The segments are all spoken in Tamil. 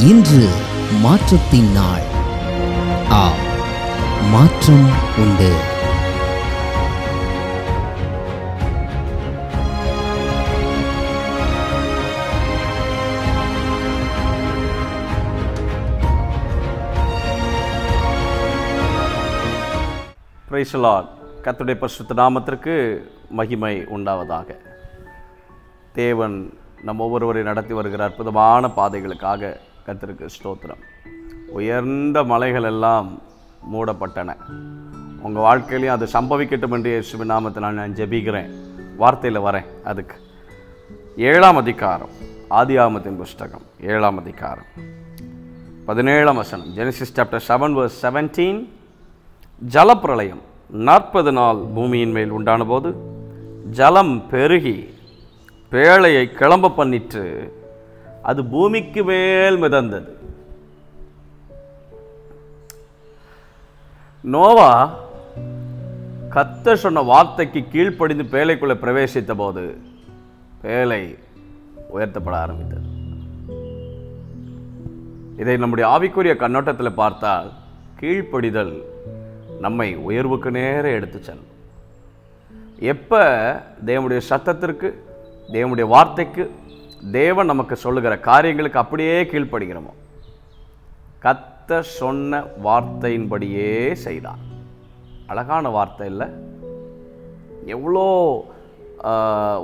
இன்று மாற்றத்தின் நாள். ஆ மாற்றம் உண்டு. பிரைசலால் கத்துடைய பரிசுத்த நாமத்திற்கு மகிமை உண்டாவதாக. தேவன் நம் ஒவ்வொருவரை நடத்தி வருகிற அற்புதமான பாதைகளுக்காக கத்திருக்கு ஸ்தோத்திரம். உயர்ந்த மலைகள் எல்லாம் மூடப்பட்டன. உங்கள் வாழ்க்கையிலையும் அது சம்பவிக்கட்டும் என்று இயேசுவின் நாமத்தில் நான் ஜெபிக்கிறேன். வார்த்தையில் வரேன் அதுக்கு. ஏழாம் அதிகாரம் ஆதி ஆமத்தின் புஸ்தகம் ஏழாம் அதிகாரம். பதினேழாம் வசனம் Genesis chapter seven verse seventeen ஜலப்பிரளயம் நாற்பது நாள் பூமியின் மேல் உண்டான போது ஜலம் பெருகி பேழையை கிளம்ப பண்ணிட்டு அது பூமிக்கு மேல் மிதந்தது. நோவா கத்த சொன்ன வார்த்தைக்கு கீழ்ப்படிந்து பேழைக்குள்ளே பிரவேசித்த போது பேழை உயர்த்தப்பட ஆரம்பித்தது. இதை நம்முடைய ஆவிக்குரிய கண்ணோட்டத்தில் பார்த்தால் கீழ்ப்படிதல் நம்மை உயர்வுக்கு நேர எடுத்து செல்லும். எப்போ? தேவனுடைய சத்தத்திற்கு தேவனுடைய வார்த்தைக்கு தேவன் நமக்கு சொல்லுகிற காரியங்களுக்கு அப்படியே கீழ்ப்படுகிறோமோ? கத்த சொன்ன வார்த்தையின்படியே செய்தான். அழகான வார்த்தை இல்லை? எவ்வளோ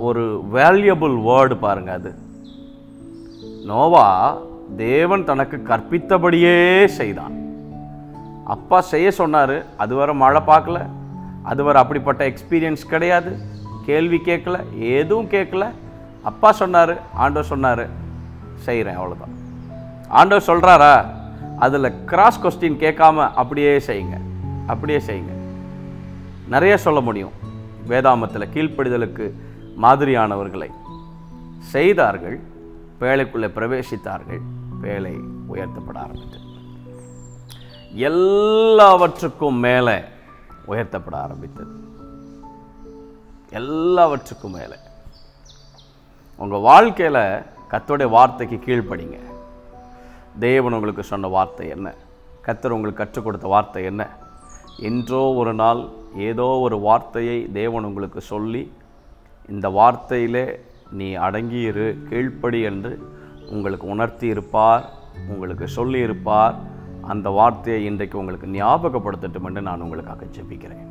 ஒரு வேல்யூபிள் வேர்டு பாருங்க அது. நோவா தேவன் தனக்கு கற்பித்தபடியே செய்தான். அப்பா செய்ய சொன்னார் அதுவரை மழை பார்க்கல. அதுவரை அப்படிப்பட்ட எக்ஸ்பீரியன்ஸ் கிடையாது. கேள்வி கேட்கல எதுவும் கேட்கல. அப்பா சொன்னார் ஆண்டவர் சொன்னார் செய்கிறேன் அவ்வளோதான் ஆண்டவர் சொல்கிறாரா அதில் கிராஸ் கொஸ்டின் கேட்காம அப்படியே செய்யுங்க அப்படியே செய்யுங்க. நிறைய சொல்ல முடியும். வேதாமத்தில் கீழ்ப்படிதலுக்கு மாதிரியானவர்களை செய்தார்கள் பேழைக்குள்ளே பிரவேசித்தார்கள் பேழை உயர்த்தப்பட ஆரம்பித்தது. எல்லாவற்றுக்கும் மேலே உயர்த்தப்பட ஆரம்பித்தது. எல்லாவற்றுக்கும் மேலே. உங்கள் வாழ்க்கையில் கத்தோடைய வார்த்தைக்கு கீழ்ப்படிங்க. தேவன் உங்களுக்கு சொன்ன வார்த்தை என்ன? கத்தர் உங்களுக்கு கற்றுக் கொடுத்த வார்த்தை என்ன? என்றோ ஒரு நாள் ஏதோ ஒரு வார்த்தையை தேவன் உங்களுக்கு சொல்லி இந்த வார்த்தையிலே நீ அடங்கியிரு கீழ்ப்படி என்று உங்களுக்கு உணர்த்தி இருப்பார் உங்களுக்கு சொல்லி இருப்பார் அந்த வார்த்தையை இன்றைக்கு உங்களுக்கு ஞாபகப்படுத்தட்டும் என்று நான் உங்களுக்காக ஜெபிக்கிறேன்.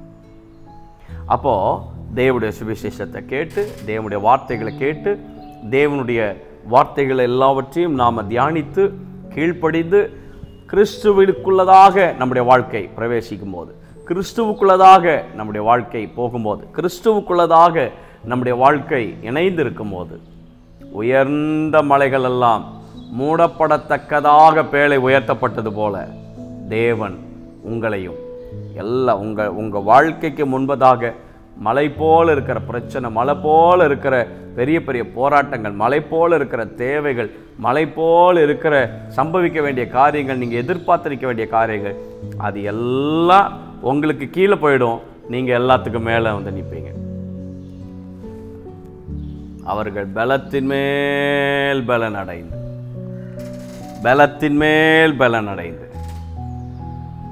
அப்போது தேவனுடைய சுவிசேஷத்தை கேட்டு தேவனுடைய வார்த்தைகளை கேட்டு தேவனுடைய வார்த்தைகள் எல்லாவற்றையும் நாம் தியானித்து கீழ்ப்படிந்து கிறிஸ்துவிற்குள்ளதாக நம்முடைய வாழ்க்கை பிரவேசிக்கும் போது கிறிஸ்துவுக்குள்ளதாக நம்முடைய வாழ்க்கை போகும்போது கிறிஸ்துவுக்குள்ளதாக நம்முடைய வாழ்க்கை இணைந்து இருக்கும்போது உயர்ந்த மலைகள் எல்லாம் மூடப்படத்தக்கதாக பேழை உயர்த்தப்பட்டது போல தேவன் உங்களையும் எல்லாம் உங்கள் உங்கள் வாழ்க்கைக்கு முன்பதாக மலை போல் இருக்கிற பிரச்சனை மலை போல் இருக்கிற பெரிய பெரிய போராட்டங்கள் மலை போல் இருக்கிற தேவைகள் மலை போல் இருக்கிற சம்பவிக்க வேண்டிய காரியங்கள் நீங்கள் எதிர்பார்த்திருக்க வேண்டிய காரியங்கள் அது எல்லாம் உங்களுக்கு கீழே போயிடும். நீங்கள் எல்லாத்துக்கும் மேலே வந்து நிற்பீங்க. அவர்கள் பலத்தின் மேல் பலன் அடைந்து பலத்தின் மேல் பலன் அடைந்து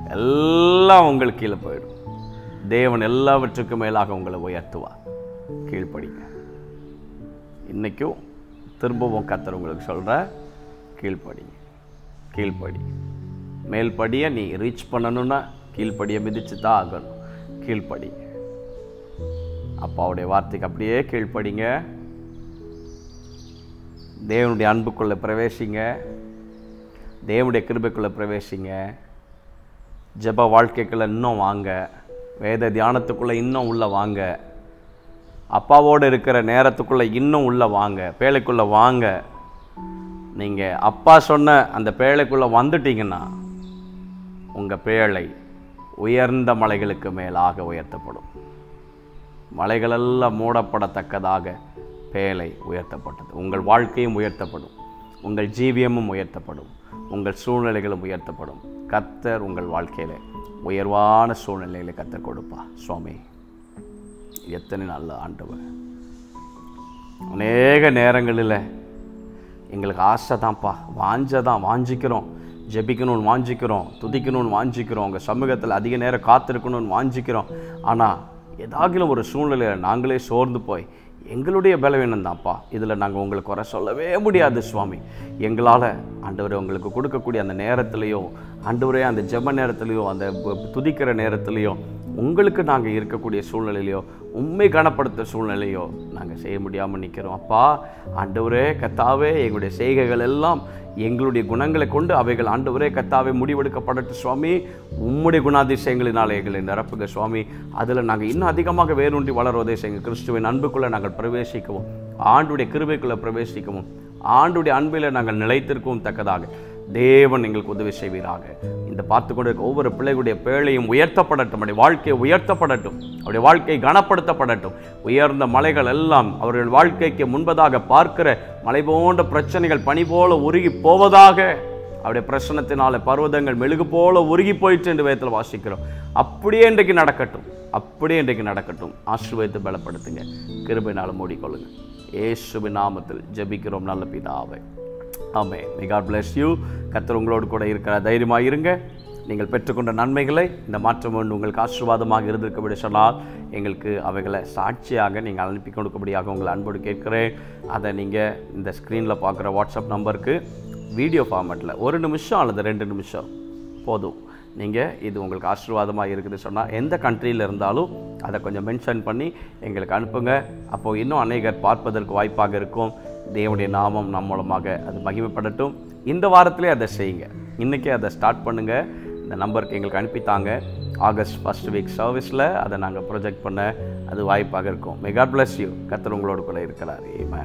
எல்லாம் உங்களுக்கு கீழே போயிடும். தேவன் எல்லாவற்றுக்கும் மேலாக உங்களை உயர்த்துவார். கீழ்ப்படிங்க. இன்றைக்கும் திரும்பவும் கத்தர் உங்களுக்கு சொல்கிற கீழ்ப்படிங்க. கீழ்ப்படி. மேல்படியை நீ ரீச் பண்ணணும்னா கீழ்ப்படியை மிதித்து தான் ஆகணும். கீழ்ப்படிங்க அப்பாவுடைய வார்த்தைக்கு அப்படியே கீழ்ப்படிங்க. தேவனுடைய அன்புக்குள்ளே பிரவேசிங்க. தேவனுடைய கிருபைக்குள்ளே பிரவேசிங்க. ஜெப வாழ்க்கைக்குள்ளே இன்னும் வாங்க. வேத தியானத்துக்குள்ளே இன்னும் உள்ளே வாங்க. அப்பாவோடு இருக்கிற நேரத்துக்குள்ளே இன்னும் உள்ளே வாங்க. பேழைக்குள்ளே வாங்க. நீங்கள் அப்பா சொன்ன அந்த பேழைக்குள்ளே வந்துட்டீங்கன்னா உங்கள் பேழை உயர்ந்த மலைகளுக்கு மேலாக உயர்த்தப்படும். மலைகளெல்லாம் மூடப்படத்தக்கதாக பேழை உயர்த்தப்பட்டது. உங்கள் வாழ்க்கையும் உயர்த்தப்படும். உங்கள் ஜீவியமும் உயர்த்தப்படும். உங்கள் சூழ்நிலைகளும் உயர்த்தப்படும். கத்தர் உங்கள் வாழ்க்கையில் உயர்வான சூழ்நிலைகளை கற்றுக் கொடுப்பா. சுவாமி எத்தனை நல்ல ஆண்டவர். அநேக நேரங்களில் எங்களுக்கு ஆசை தான்ப்பா வாஞ்சை தான் வாஞ்சிக்கிறோம். ஜெபிக்கணும்னு வாஞ்சிக்கிறோம். துதிக்கணும்னு வாஞ்சிக்கிறோம். உங்கள் சமூகத்தில் அதிக நேரம் காத்திருக்கணும்னு வாஞ்சிக்கிறோம். ஆனால் ஏதாகிலும் ஒரு சூழ்நிலையில் நாங்களே சோர்ந்து போய் எங்களுடைய பலவீனம் தான்ப்பா இதில் நாங்கள் உங்களுக்கு குறை சொல்லவே முடியாது சுவாமி. எங்களால் ஆண்டவரே உங்களுக்கு கொடுக்கக்கூடிய அந்த நேரத்துலையோ ஆண்டவரே அந்த ஜெப நேரத்துலையோ அந்த துதிக்கிற நேரத்துலையோ உங்களுக்கு நாங்கள் இருக்கக்கூடிய சூழ்நிலையிலையோ உண்மை கனப்படுத்த சூழ்நிலையோ நாங்கள் செய்ய முடியாமல் நிற்கிறோம் அப்பா ஆண்டவரே கத்தாவே எங்களுடைய செய்கைகள் எல்லாம் எங்களுடைய குணங்களை கொண்டு அவைகள் ஆண்டவரே கத்தாவே முடிவெடுக்கப்படட்டு சுவாமி. உம்முடைய குணாதிசயங்களினால் எங்களை நிரப்புங்க சுவாமி. அதில் நாங்கள் இன்னும் அதிகமாக வேரூன்றி வளருவதே செய்யுங்க. கிறிஸ்துவின் அன்புக்குள்ளே நாங்கள் பிரவேசிக்கவும். ஆண்டுடைய கிருபைக்குள்ளே பிரவேசிக்கவும். ஆண்டுடைய அன்பில் நாங்கள் நிலைத்திருக்கவும் தக்கதாக. தேவன் எங்களுக்கு உதவி செய்வீராக. இந்த பார்த்து கொண்டிருக்க ஒவ்வொரு பிள்ளைகளுடைய பேழையும் உயர்த்தப்படட்டும். அவருடைய வாழ்க்கை உயர்த்தப்படட்டும். அவருடைய வாழ்க்கை கனப்படுத்தப்படட்டும். உயர்ந்த மலைகள் எல்லாம் அவர்கள் வாழ்க்கைக்கு முன்பதாக பார்க்கிற மலை போன்ற பிரச்சனைகள் பனி போல உருகி போவதாக. அவருடைய பிரச்சனத்தினால பர்வதங்கள் மெழுகு போல உருகி போயிட்டு என்று விதத்தில் வாசிக்கிறோம். அப்படியே இன்றைக்கு நடக்கட்டும். அப்படியே இன்றைக்கு நடக்கட்டும். ஆசீர்வதித்து பலப்படுத்துங்க. கிருபைனால மூடிக்கொள்ளுங்கள் இயேசுவின் நாமத்தில் ஜபிக்கிறோம் நல்ல பிதாவை. ஆமே மே காட் பிளஸ் யூ கத்தர் உங்களோடு கூட இருக்கிற தைரியமாக இருங்க. நீங்கள் பெற்றுக்கொண்ட நன்மைகளை இந்த மாற்றம் ஒன்று உங்களுக்கு ஆசீர்வாதமாக இருந்திருக்க சொன்னால் எங்களுக்கு அவைகளை சாட்சியாக நீங்கள் அனுப்பி கொடுக்கும்படியாக உங்களை அன்போடு கேட்குறேன். அதை நீங்கள் இந்த ஸ்க்ரீனில் பார்க்குற வாட்ஸ்அப் நம்பருக்கு வீடியோ ஃபார்மேட்டில் ஒரு நிமிஷம் அல்லது ரெண்டு நிமிஷம் போதும். நீங்கள் இது உங்களுக்கு ஆசீர்வாதமாக இருக்குது சொன்னால் எந்த கண்ட்ரியில் இருந்தாலும் அதை கொஞ்சம் மென்ஷன் பண்ணி எங்களுக்கு அனுப்புங்க. அப்போது இன்னும் அநேகர் பார்ப்பதற்கு வாய்ப்பாக இருக்கும். தேவனுடைய நாமம் நம் மூலமாக அது மகிமைப்படட்டும். இந்த வாரத்திலே அதை செய்யுங்க. இன்றைக்கே அதை ஸ்டார்ட் பண்ணுங்கள் இந்த நம்பருக்கு எங்களுக்கு அனுப்பித்தாங்க. ஆகஸ்ட் ஃபர்ஸ்ட் வீக் சர்வீஸில் அதை நாங்கள் ப்ரொஜெக்ட் பண்ண அது வாய்ப்பாக இருக்கும். மெகா பிளஸ் யூ கத்தர் உங்களோட கூட இருக்கிறார். ஏமா